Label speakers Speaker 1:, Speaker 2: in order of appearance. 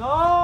Speaker 1: No!